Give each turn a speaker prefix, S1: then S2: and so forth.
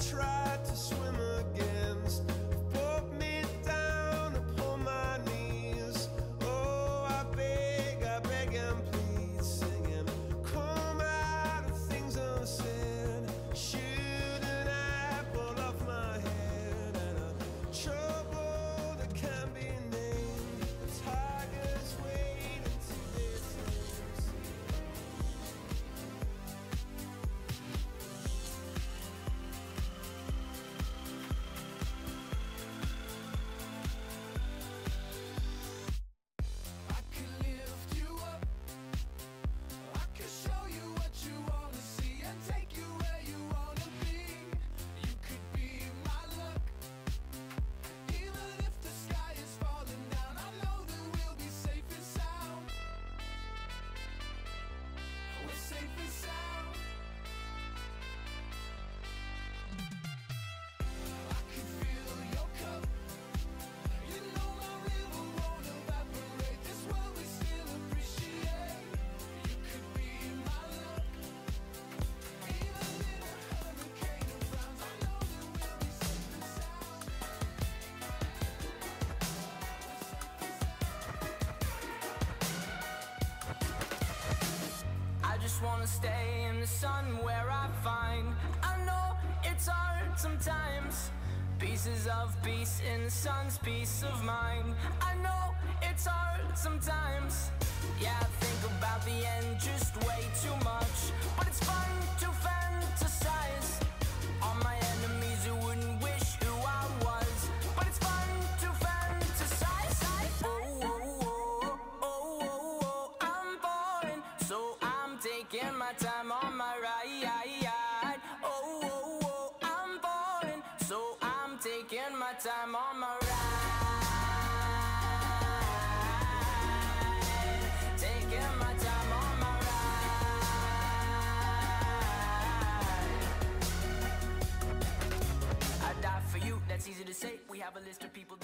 S1: tried to swim. Just wanna stay in the sun where I find. I know it's hard sometimes. Pieces of peace in the sun's peace of mind. I know it's hard sometimes. Yeah, I think about the end just way taking my time on my ride. Taking my time on my ride. I die for you, that's easy to say. We have a list of people.